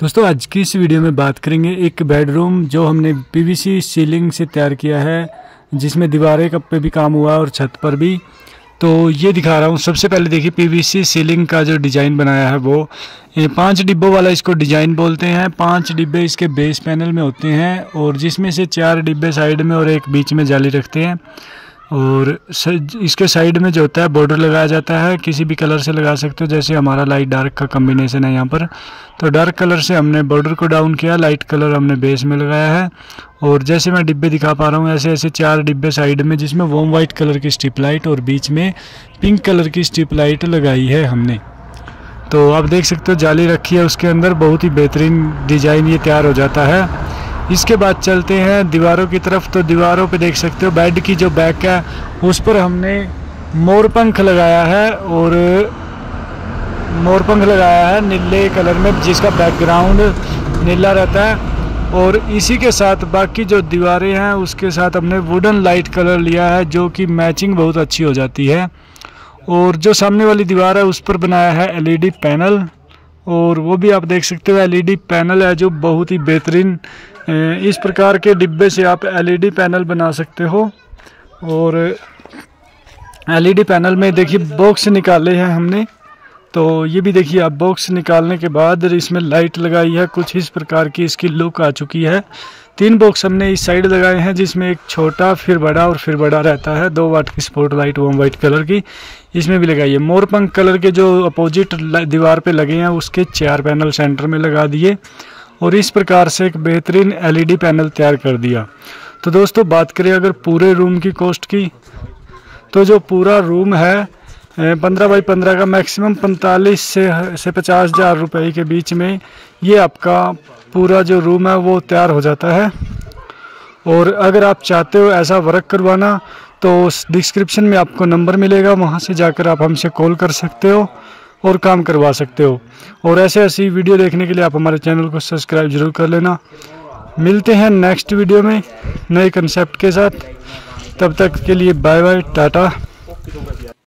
दोस्तों, आज की इस वीडियो में बात करेंगे एक बेडरूम जो हमने पीवीसी सीलिंग से तैयार किया है, जिसमें दीवारें कप पे भी काम हुआ और छत पर भी। तो ये दिखा रहा हूँ, सबसे पहले देखिए पीवीसी सीलिंग का जो डिज़ाइन बनाया है वो। पाँच डिब्बों वाला इसको डिज़ाइन बोलते हैं। पाँच डिब्बे इसके बेस पैनल में होते हैं और जिसमें से चार डिब्बे साइड में और एक बीच में जाली रखते हैं। और इसके साइड में जो होता है बॉर्डर लगाया जाता है, किसी भी कलर से लगा सकते हो, जैसे हमारा लाइट डार्क का कम्बिनेशन है यहाँ पर। तो डार्क कलर से हमने बॉर्डर को डाउन किया लाइट कलर हमने बेस में लगाया है। और जैसे मैं डिब्बे दिखा पा रहा हूँ, ऐसे ऐसे चार डिब्बे साइड में, जिसमें वोम वाइट कलर की स्ट्रिप लाइट और बीच में पिंक कलर की स्ट्रिप लाइट लगाई है हमने। तो आप देख सकते हो, जाली रखी है उसके अंदर, बहुत ही बेहतरीन डिज़ाइन ये तैयार हो जाता है। इसके बाद चलते हैं दीवारों की तरफ़। तो दीवारों पे देख सकते हो बेड की जो बैक है, उस पर हमने मोर पंख लगाया है और मोर पंख लगाया है नीले कलर में, जिसका बैकग्राउंड नीला रहता है। और इसी के साथ बाकी जो दीवारें हैं, उसके साथ हमने वुडन लाइट कलर लिया है, जो कि मैचिंग बहुत अच्छी हो जाती है। और जो सामने वाली दीवार है, उस पर बनाया है एलईडी पैनल। और वो भी आप देख सकते हो, एलईडी पैनल है, जो बहुत ही बेहतरीन इस प्रकार के डिब्बे से आप एलईडी पैनल बना सकते हो। और एलईडी पैनल में देखिए बॉक्स निकाले हैं हमने। तो ये भी देखिए आप बॉक्स निकालने के बाद इसमें लाइट लगाई है, कुछ इस प्रकार की इसकी लुक आ चुकी है। तीन बॉक्स हमने इस साइड लगाए हैं, जिसमें एक छोटा, फिर बड़ा और फिर बड़ा रहता है। दो वाट की स्पोर्ट लाइट वो वाइट कलर की। इसमें भी लगाई है मोरपंख कलर के जो अपोजिट दीवार पे लगे हैं, उसके चार पैनल सेंटर में लगा दिए। और इस प्रकार से एक बेहतरीन एलईडी पैनल तैयार कर दिया। तो दोस्तों, बात करें अगर पूरे रूम की कॉस्ट की तो जो पूरा रूम है पंद्रह बाई पंद्रह का मैक्सिमम पैंतालीस से से पचास हज़ार रुपये के बीच में ये आपका पूरा जो रूम है वो तैयार हो जाता है। और अगर आप चाहते हो ऐसा वर्क करवाना तो डिस्क्रिप्शन में आपको नंबर मिलेगा, वहाँ से जाकर आप हमसे कॉल कर सकते हो। और काम करवा सकते हो। और ऐसे ऐसी वीडियो देखने के लिए आप हमारे चैनल को सब्सक्राइब ज़रूर कर लेना। मिलते हैं नेक्स्ट वीडियो में नए कंसेप्ट के साथ। तब तक के लिए बाय बाय टाटा।